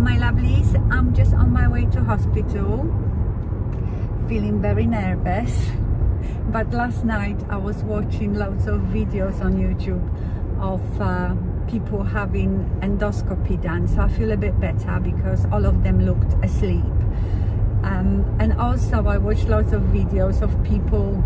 My lovelies, I'm just on my way to hospital feeling very nervous. But last night I was watching lots of videos on YouTube of uh, people having endoscopy done. So I feel a bit better because all of them looked asleep. Um, and also I watched lots of videos of people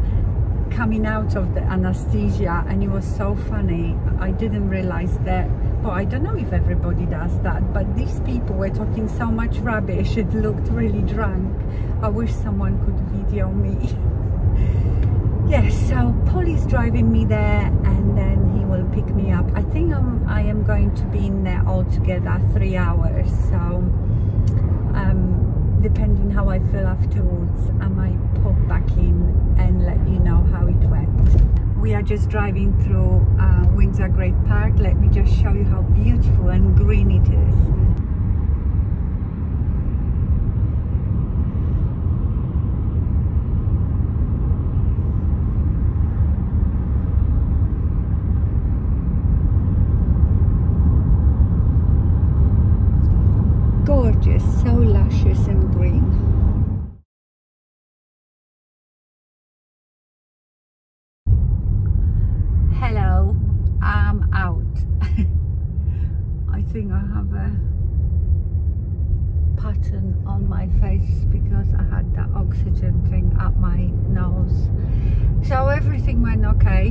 coming out of the anesthesia and it was so funny. I didn't realize that well I don't know if everybody does that but these people were talking so much rubbish it looked really drunk. I wish someone could video me. Yes so Paul is driving me there and then he will pick me up. I think I'm, I am going to be in there altogether three hours so um, depending how I feel afterwards I might pop back in and let you know how it went. We are just driving through uh, Windsor Great Park. Let me just show you how beautiful and green it is. gorgeous, so luscious and green. hello i'm out i think i have a pattern on my face because i had that oxygen thing up my nose so everything went okay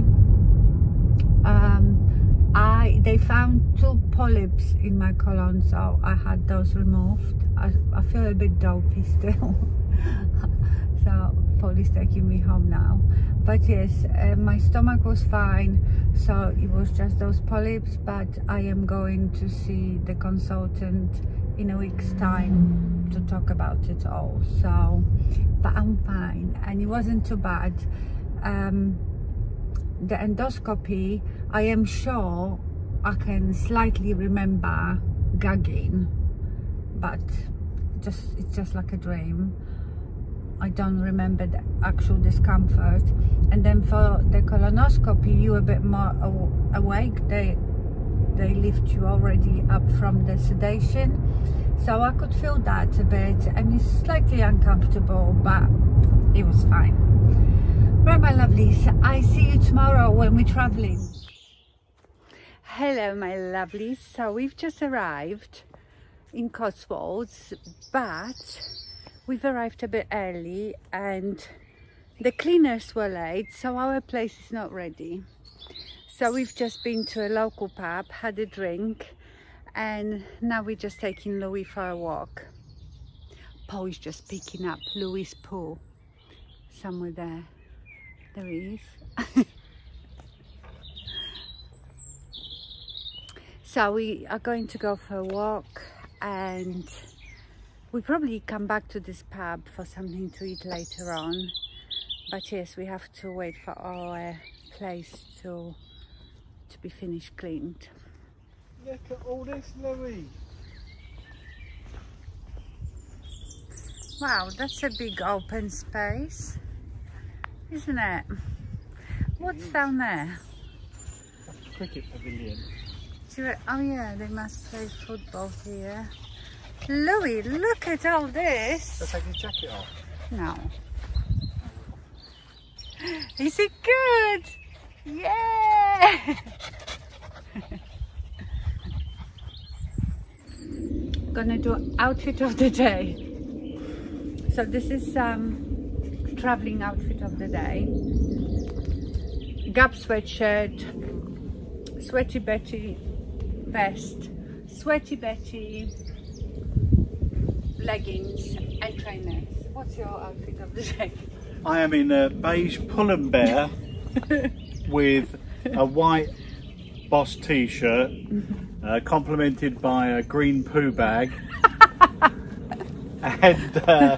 um, I they found two polyps in my colon so I had those removed. I, I feel a bit dopey still. So Paul is taking me home now. But yes uh, my stomach was fine so it was just those polyps but I am going to see the consultant in a week's time to talk about it all. So but I'm fine and it wasn't too bad. Um, the endoscopy I am sure I can slightly remember gagging but just it's just like a dream. I don't remember the actual discomfort. And then for the colonoscopy you a bit more awake. They they lift you already up from the sedation. So I could feel that a bit and it's slightly uncomfortable but it was fine. Right my lovelies I see you tomorrow when we're traveling hello my lovelies so we've just arrived in Cotswolds but we've arrived a bit early and the cleaners were late so our place is not ready. So we've just been to a local pub had a drink and now we're just taking Louis for a walk. Paul is just picking up Louis' paw somewhere there. There he is so we are going to go for a walk and we probably come back to this pub for something to eat later on. But yes we have to wait for our place to to be finished cleaned. Look at all this Louis. Wow that's a big open space isn't it? What's down there? Cricket pavilion oh yeah they must play football here Louis, look at all this. Let's take his jacket off. No. Is it good? Yeah! Gonna do outfit of the day. So this is um, traveling outfit of the day. Gap sweatshirt, Sweaty Betty vest, Sweaty Betty leggings and trainers. What's your outfit of the day? I am in a beige pull and bear with a white boss t-shirt uh, complemented by a green poo bag and uh,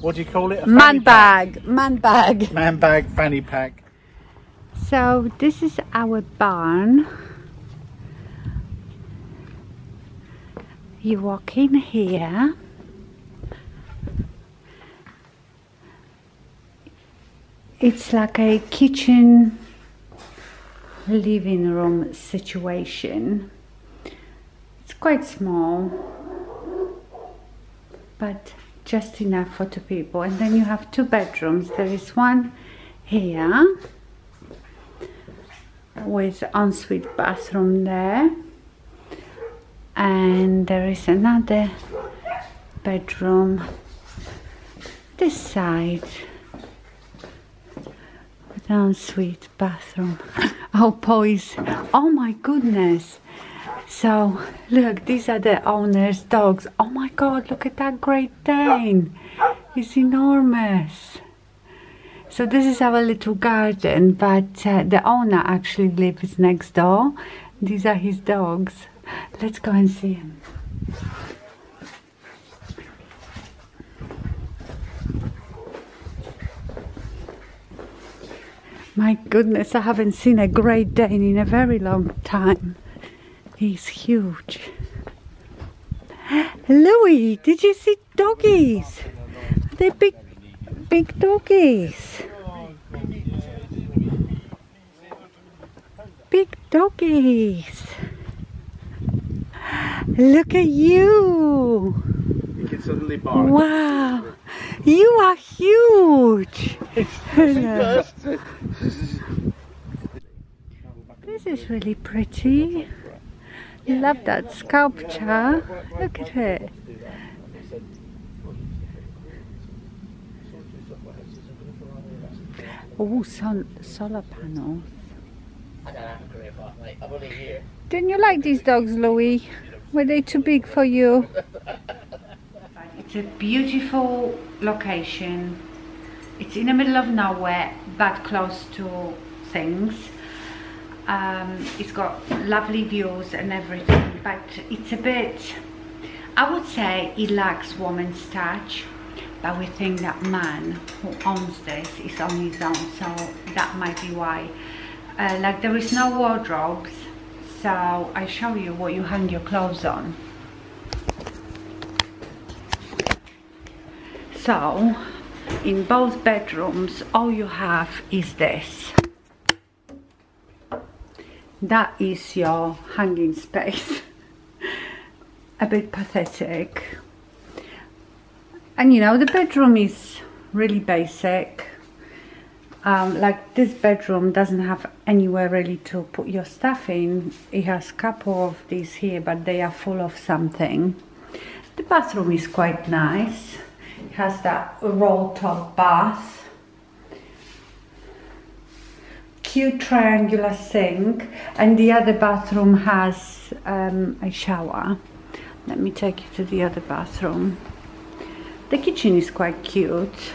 what do you call it? A man bag. Pack. Man bag. Man bag fanny pack. So this is our barn. You walk in here it's like a kitchen living room situation it's quite small but just enough for two people. And then you have two bedrooms. There is one here with ensuite bathroom there and there is another bedroom this side. With an ensuite bathroom. Oh boys. Oh my goodness. So look these are the owner's dogs. Oh my god look at that great dane it's enormous. So this is our little garden but uh, the owner actually lives next door. These are his dogs let's go and see him My goodness, I haven't seen a Great Dane in a very long time. He's huge. Louis, did you see doggies? They're big, big doggies. Big doggies. Look at you. You can suddenly bark. Wow. You are huge. This is really pretty. Love that sculpture. Look at it. Oh, sol solar panels. I don't have a career path, mate. I'm only here. Didn't you like these dogs, Louis? Were they too big for you? It's a beautiful location. It's in the middle of nowhere, but close to things. Um, it's got lovely views and everything, but it's a bit, I would say it lacks woman's touch. But we think that man who owns this is on his own, so that might be why. Uh, like there is no wardrobes, so I show you what you hang your clothes on. So, in both bedrooms, all you have is this. That is your hanging space. A bit pathetic. And you know, the bedroom is really basic. Um, like this bedroom doesn't have anywhere really to put your stuff in. It has a couple of these here, but they are full of something. The bathroom is quite nice. It has that roll top bath. Cute triangular sink. And the other bathroom has um, a shower. Let me take you to the other bathroom. The kitchen is quite cute.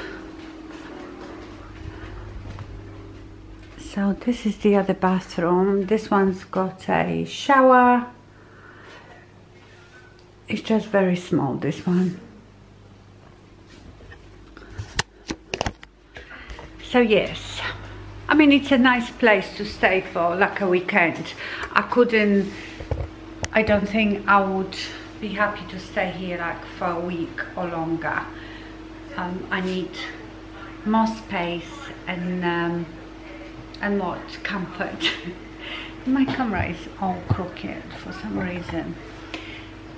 So this is the other bathroom. This one's got a shower. It's just very small, this one. So yes, I mean it's a nice place to stay for like a weekend. I couldn't, I don't think I would be happy to stay here like for a week or longer. Um, I need more space and um, and more comfort. My camera is all crooked for some reason.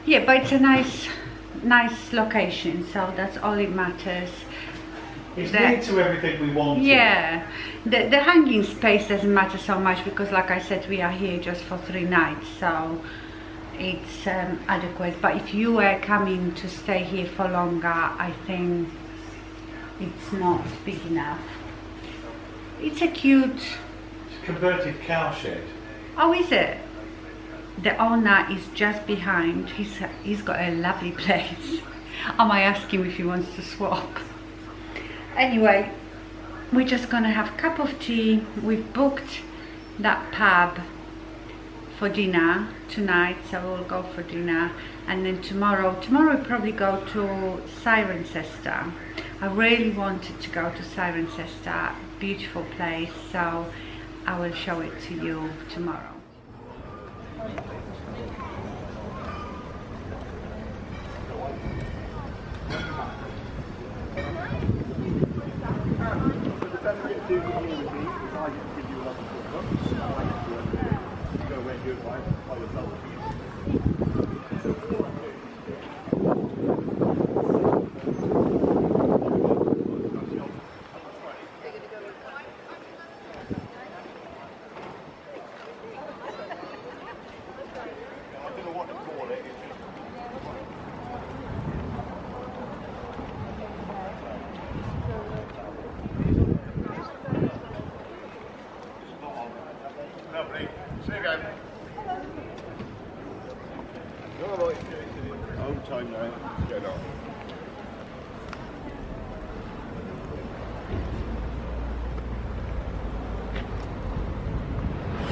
Yeah, but it's a nice, nice location, so that's all it matters. It's That- near to everything we want. Yeah, the, the hanging space doesn't matter so much because like I said, we are here just for three nights, so it's um, adequate. But if you were coming to stay here for longer, I think it's not big enough. It's a cute, It's a converted cow shed. oh is it? The owner is just behind, he's, he's got a lovely place. I might ask him if he wants to swap. Anyway, we're just gonna have a cup of tea. We've booked that pub for dinner tonight, so we'll go for dinner. And then tomorrow, tomorrow we'll probably go to Cirencester. I really wanted to go to Cirencester, beautiful place, so I will show it to you tomorrow.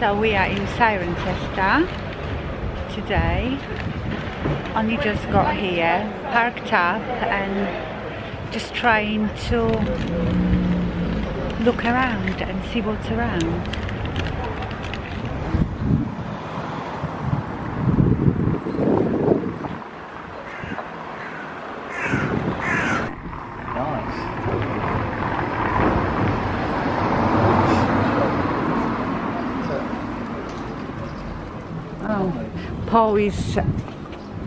So we are in Cirencester today. Only just got here, parked up and just trying to look around and see what's around. Oh, Paul is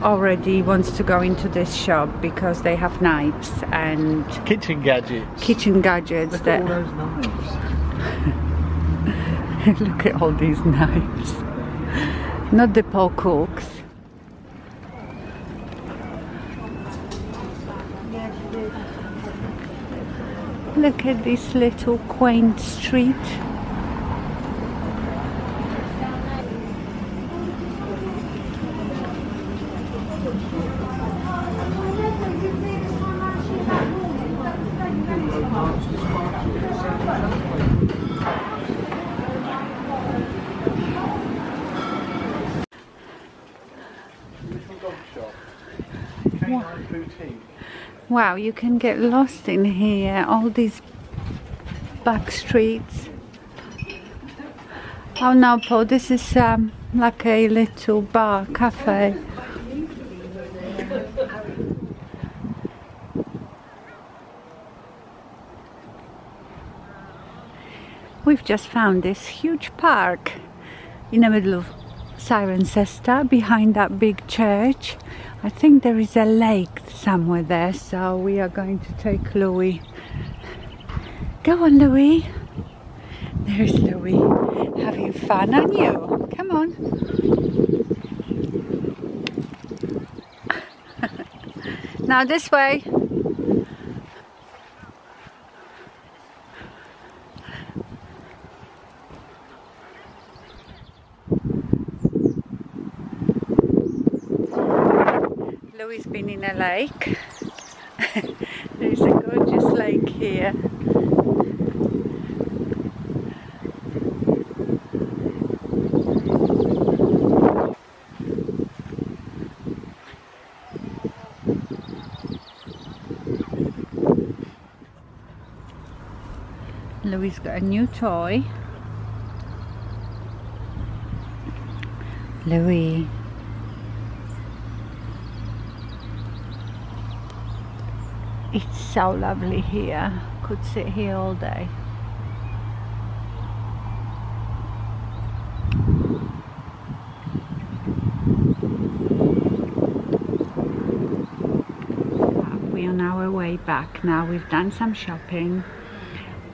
already wants to go into this shop because they have knives and Kitchen gadgets. kitchen gadgets Look that at all those knives. look at all these knives. Not the Paul Cooks. Look at this little quaint street. Wow, you can get lost in here. All these back streets. Oh no, Paul, this is um, like a little bar, cafe. We've just found this huge park in the middle of Cirencester behind that big church. I think there is a lake somewhere there, so we are going to take Louis. Go on, Louis. There's Louis having fun, aren't you? Come on. now this way. Louis been in a lake. There's a gorgeous lake here. Louis got a new toy. Louis. It's so lovely here. Could sit here all day. We're on our way back now. We've done some shopping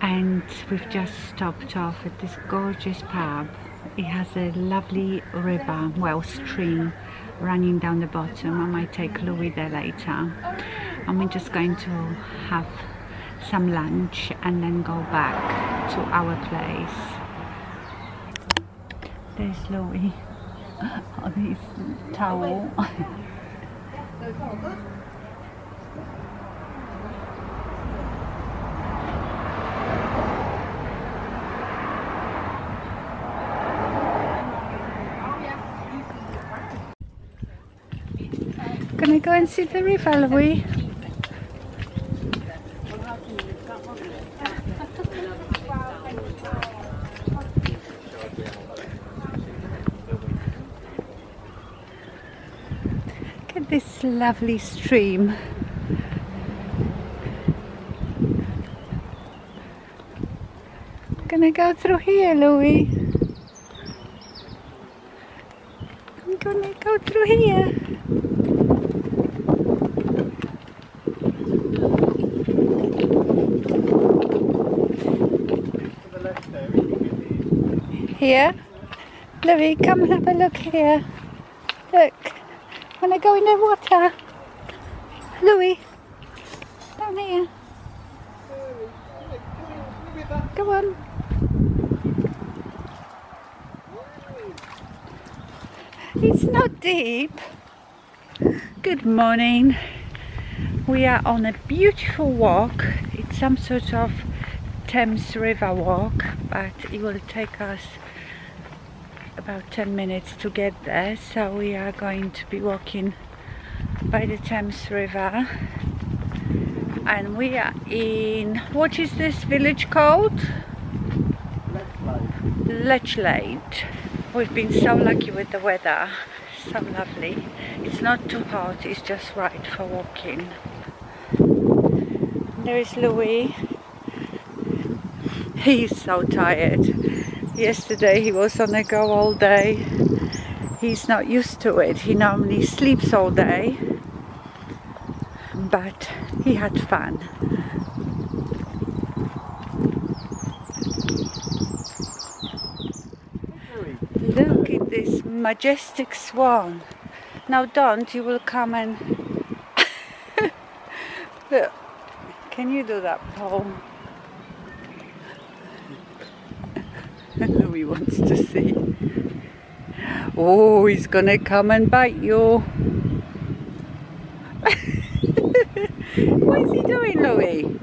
and we've just stopped off at this gorgeous pub. It has a lovely river, well stream running down the bottom. I might take Louis there later. And we're just going to have some lunch and then go back to our place. There's Louis on his towel. and see the river, Louis? Look at this lovely stream. Gonna go through here, Louis. I'm gonna go through here. To the left there, you can get Here. Louis, come and have a look here. Look. Wanna go in the water? Louis. Down here. Go on. It's not deep. Good morning. We are on a beautiful walk. It's some sort of Thames River walk, but it will take us about 10 minutes to get there. So we are going to be walking by the Thames River. And we are in, what is this village called? Lechlade. We've been so lucky with the weather. So lovely. It's not too hot, it's just right for walking. There is Louis. He's so tired. Yesterday he was on a go all day. He's not used to it. He normally sleeps all day. But he had fun. Look at this majestic swan. Now don't, you will come and... Look. Can you do that, Paul? Louis wants to see. Oh, he's gonna come and bite you. what is he doing, Louis?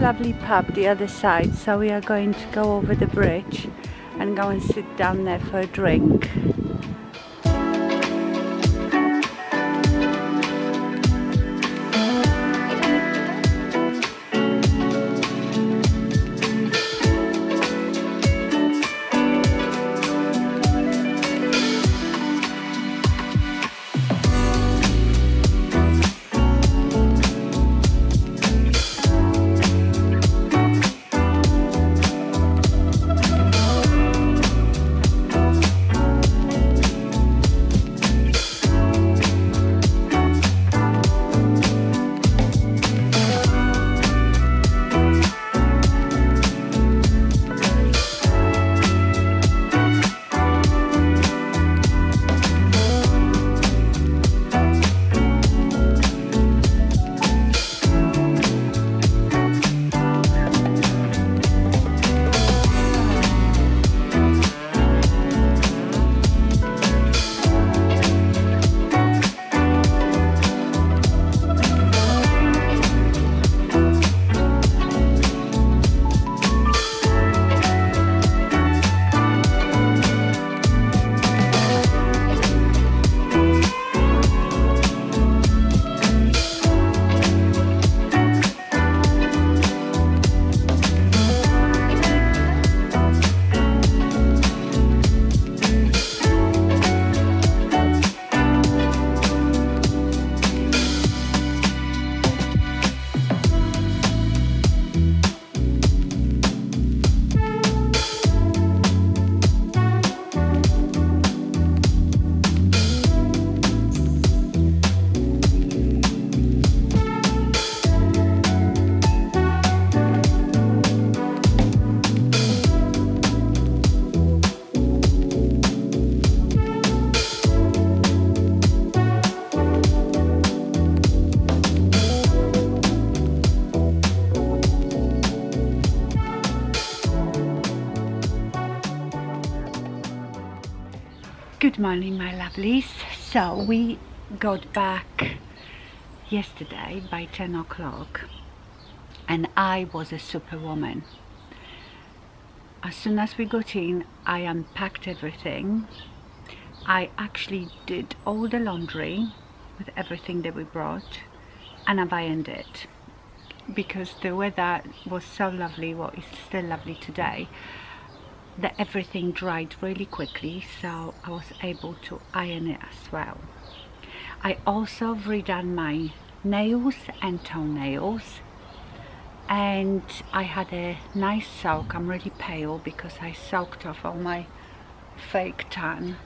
Lovely pub the other side. So we are going to go over the bridge and go and sit down there for a drink. Morning, my lovelies. So we got back yesterday by 10 o'clock and I was a superwoman. As soon as we got in, I unpacked everything. I actually did all the laundry with everything that we brought and I've ironed it because the weather was so lovely, well it's still lovely today, that everything dried really quickly so I was able to iron it as well. I also redone my nails and toenails and I had a nice soak. I'm really pale because I soaked off all my fake tan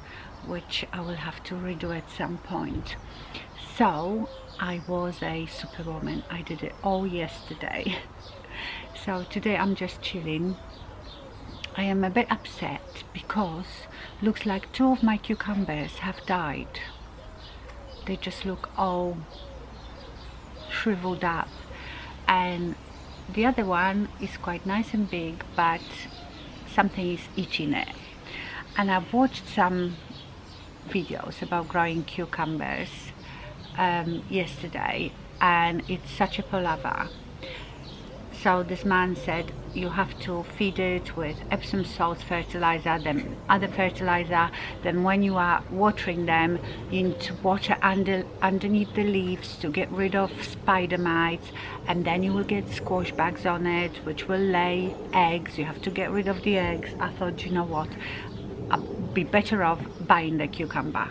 which I will have to redo at some point. So I was a superwoman. I did it all yesterday. So today I'm just chilling. I am a bit upset because looks like two of my cucumbers have died. They just look all shriveled up. And the other one is quite nice and big but something is eating it. And I've watched some videos about growing cucumbers um, yesterday and it's such a palaver so this man said you have to feed it with Epsom salt fertilizer then other fertilizer then when you are watering them you need to water under underneath the leaves to get rid of spider mites and then you will get squash bugs on it which will lay eggs. You have to get rid of the eggs. I thought you know what? I'd be better off buying the cucumber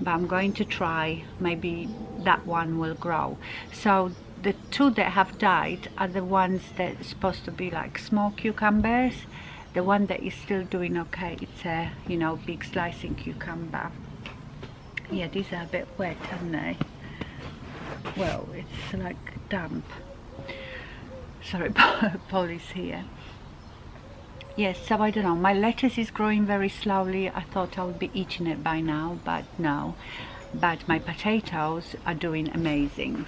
but I'm going to try. Maybe that one will grow. So the two that have died are the ones that are supposed to be like small cucumbers. The one that is still doing okay it's a you know big slicing cucumber. Yeah these are a bit wet aren't they? Well it's like damp. Sorry Polly's here. Yes so I don't know. My lettuce is growing very slowly. I thought I would be eating it by now but no. But my potatoes are doing amazing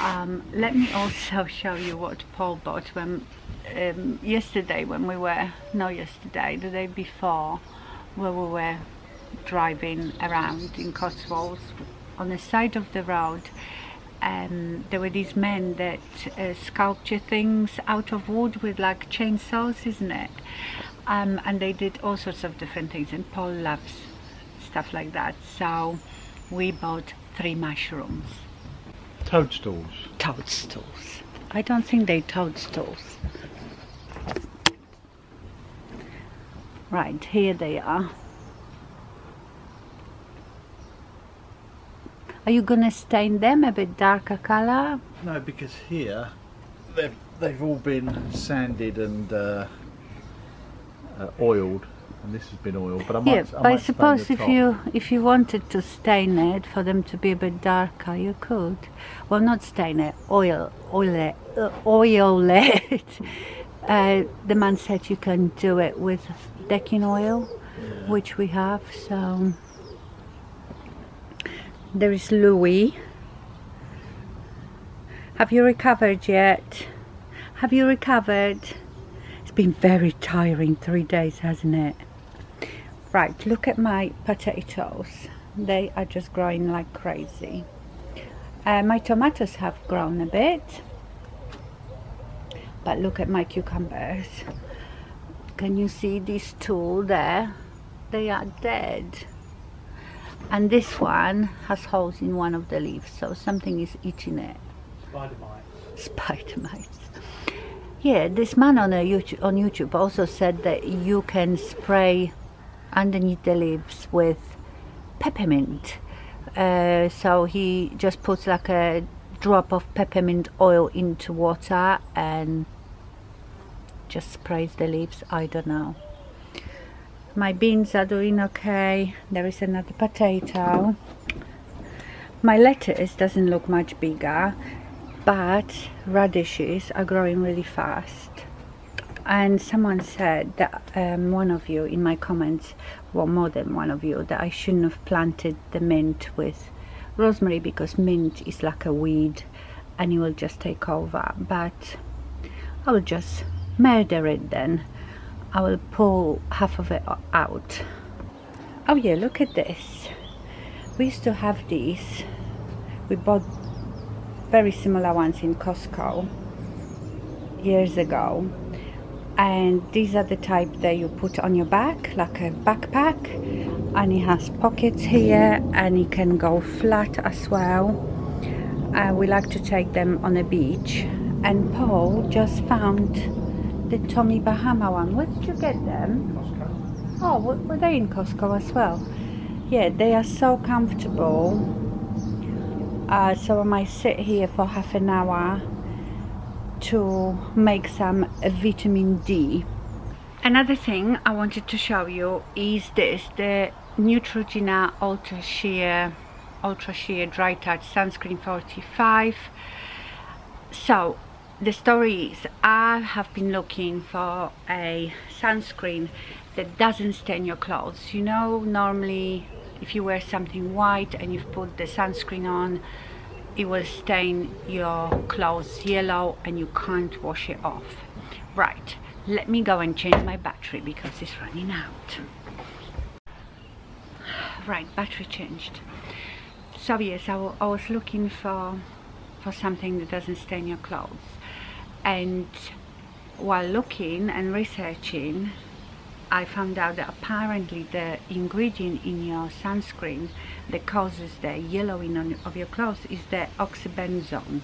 um, let me also show you what Paul bought when um, yesterday when we were no yesterday the day before where we were driving around in Cotswolds on the side of the road. Um, there were these men that uh, sculpture things out of wood with like chainsaws isn't it? Um, and they did all sorts of different things and Paul loves stuff like that. So we bought three mushrooms Toadstools. Toadstools. I don't think they toadstools. Right, here they are. Are you gonna stain them a bit darker color? No, because here they've they've all been sanded and uh, uh, oiled and this has been oiled. But I might, yeah, I but might I suppose if top. you if you wanted to stain it for them to be a bit darker, you could. Well, not stain it, oil, oil it, uh, oil it. uh, the man said you can do it with decking oil, which we have. So there is Louis. Have you recovered yet? Have you recovered? It's been very tiring three days, hasn't it? Right, look at my potatoes. They are just growing like crazy. Uh, my tomatoes have grown a bit. But look at my cucumbers. Can you see these two there? They are dead. And this one has holes in one of the leaves, so something is eating it. Spider mite. Spider mites. Yeah, this man on a YouTube, on YouTube also said that you can spray underneath the leaves with peppermint. Uh, so he just puts like a drop of peppermint oil into water and just sprays the leaves. I don't know. My beans are doing okay. There is another potato. My lettuce doesn't look much bigger, but radishes are growing really fast and someone said that um, one of you in my comments well more than one of you that I shouldn't have planted the mint with rosemary because mint is like a weed and it will just take over. But I will just murder it then. I will pull half of it out. Oh yeah look at this. We used to have these. We bought very similar ones in Costco years ago and these are the type that you put on your back like a backpack. And it has pockets here and it can go flat as well. Uh, we like to take them on a beach. And Paul just found the Tommy Bahama one. Where did you get them? Costco. oh were they in Costco as well? Yeah they are so comfortable. Uh, so I might sit here for half an hour to make some vitamin D. Another thing I wanted to show you is this the Neutrogena Ultra Sheer Ultra Sheer Dry Touch Sunscreen 45 so the story is I have been looking for a sunscreen that doesn't stain your clothes. You know normally if you wear something white and you've put the sunscreen on it will stain your clothes yellow and you can't wash it off. Right let me go and change my battery because it's running out. Right battery changed. So yes I, I was looking for for something that doesn't stain your clothes. And while looking and researching I found out that apparently the ingredient in your sunscreen that causes the yellowing on, of your clothes is the oxybenzone.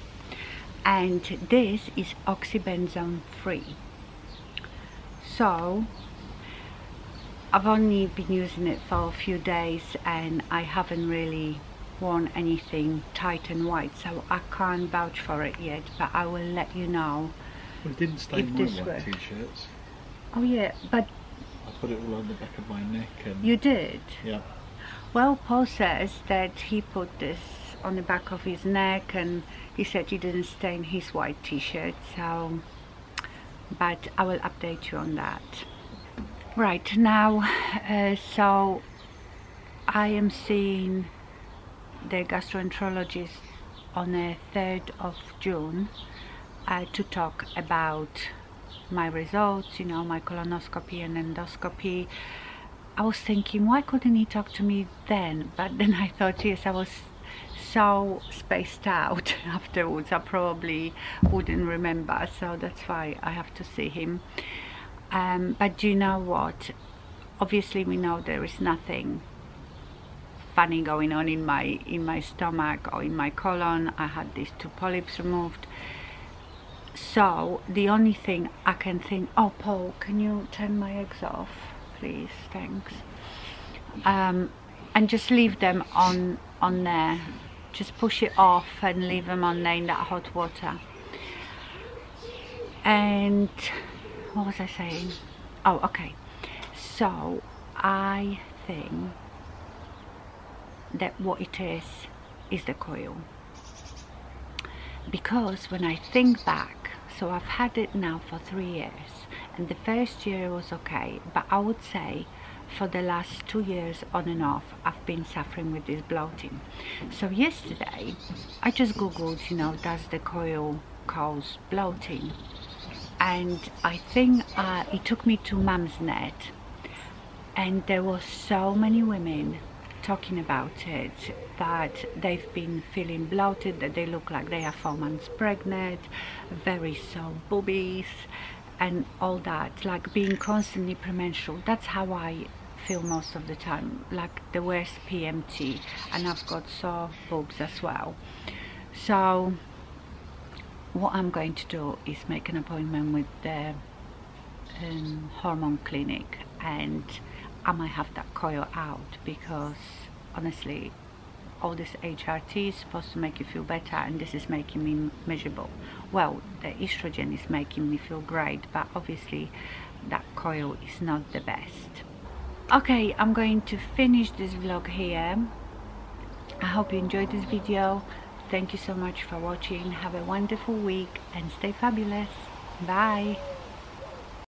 And this is oxybenzone free. So I've only been using it for a few days and I haven't really worn anything tight and white so I can't vouch for it yet but I will let you know. Well, it didn't stain my white t-shirts. oh yeah but I put it all on the back of my neck and you did yeah. Well, Paul says that he put this on the back of his neck and he said he didn't stain his white t-shirt, so but I will update you on that. Right, now, uh, so I am seeing the gastroenterologist on the 3rd of June uh, to talk about my results, you know, my colonoscopy and endoscopy. I was thinking, why couldn't he talk to me then? But then I thought, yes, I was so spaced out afterwards, I probably wouldn't remember. So that's why I have to see him. Um, but do you know what? Obviously, we know there is nothing funny going on in my in my stomach or in my colon. I had these two polyps removed. So the only thing I can think, oh Paul, can you turn my eggs off, please? Thanks. Um, and just leave them on on there. Just push it off and leave them on there in that hot water. And what was I saying? Oh, okay. So I think that what it is is the coil because when I think back so I've had it now for three years and the first year was okay but I would say for the last two years on and off I've been suffering with this bloating. So yesterday I just googled you know does the coil cause bloating? And I think uh, it took me to Mumsnet and there were so many women talking about it that they've been feeling bloated that they look like they are four months pregnant very sore boobies and all that like being constantly premenstrual. That's how I feel most of the time like the worst PMT and I've got sore boobs as well. So what I'm going to do is make an appointment with the um, hormone clinic and I might have that coil out because honestly all this HRT is supposed to make you feel better and this is making me miserable. Well the estrogen is making me feel great but obviously that coil is not the best. Okay I'm going to finish this vlog here. I hope you enjoyed this video. Thank you so much for watching. Have a wonderful week and stay fabulous. Bye